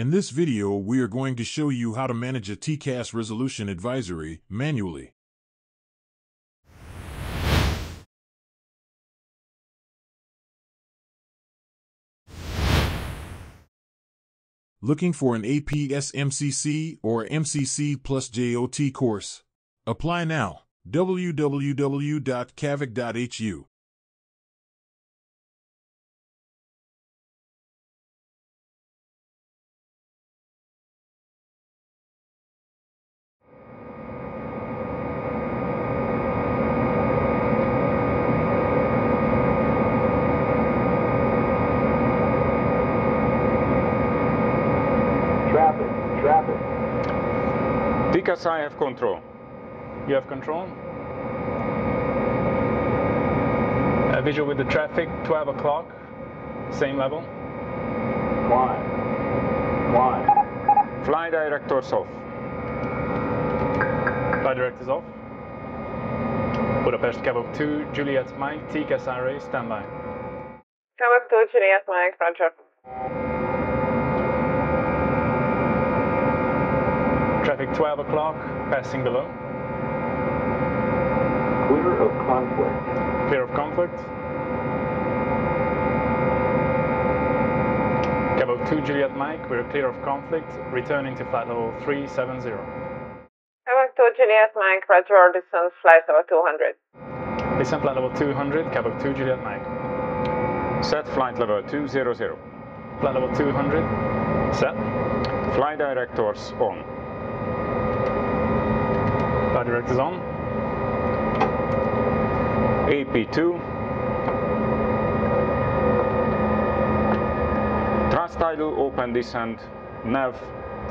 In this video, we are going to show you how to manage a TCAS resolution advisory manually. Looking for an APS MCC or MCC plus JOC course? Apply now. www.cavok.hu. Because I have control. You have control. A visual with the traffic, 12 o'clock, same level. Why? Why? Fly directors off. Flight directors off. Budapest Cabo 2, Juliet Mike, TCAS RA, standby. Cabo 2, Juliet Mike, Roger. Traffic 12 o'clock, passing below. Clear of conflict. Clear of conflict. Cabo 2, Juliet Mike, we're clear of conflict, returning to flight level 370. Cabo 2, Juliet Mike, Roger, distance flight level 200. Descent flight level 200, Cabo 2, Juliet Mike. Set flight level 200. Flight level 200, set. Fly directors on. Direct is on. AP2. Thrust idle, open descent, nav,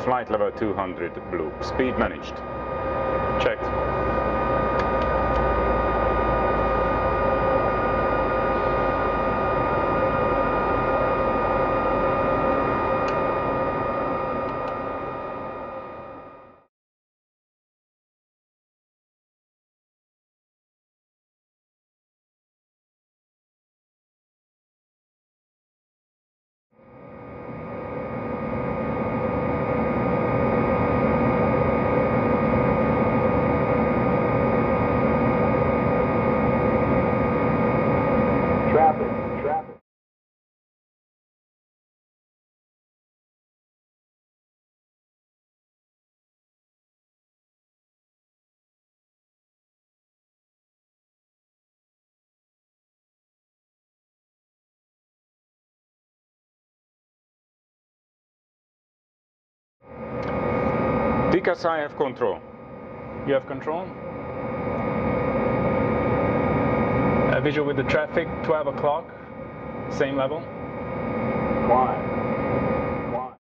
flight level 200 blue. Speed managed. Checked. Traffic, traffic. Because I have control. You have control. A visual with the traffic, 12 o'clock, same level. Climb. Climb.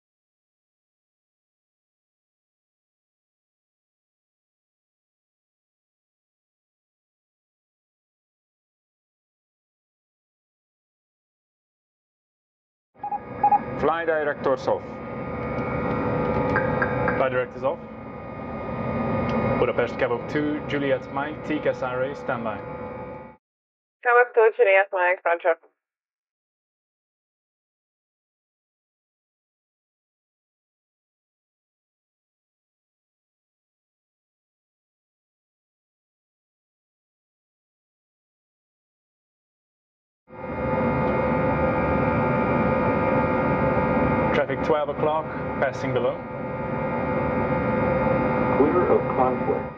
Fly directors off. Flight direct is off. Budapest Cabo 2, Juliet Mike, RA, standby. Cabo 2, Juliet Mike, Roger. Traffic 12 o'clock, passing below. Clear of conflict.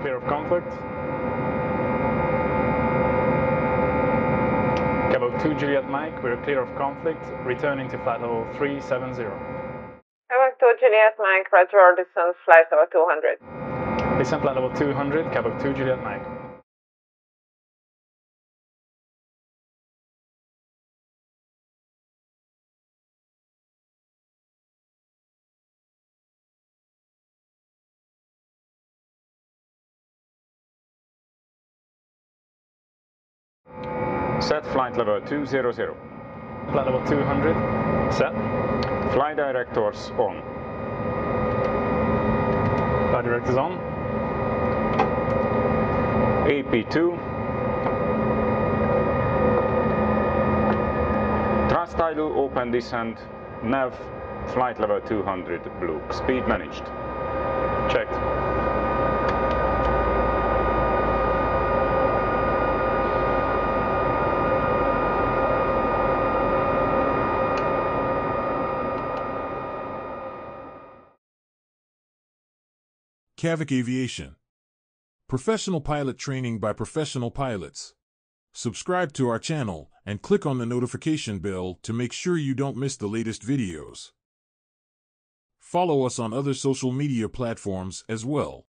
Clear of conflict. Cabo 2, Juliet Mike, we're clear of conflict, returning to flight level 370. Cabo 2, Juliet Mike, Roger, distance flight level 200. Descent flight level 200, Cabo 2, Juliet Mike. Set flight level 200. Flight level 200. Set. Fly directors on. Flight directors on. AP2. Thrust idle, open descent, nav, flight level 200 blue. Speed managed. Checked. Cavok Aviation. Professional pilot training by professional pilots. Subscribe to our channel and click on the notification bell to make sure you don't miss the latest videos. Follow us on other social media platforms as well.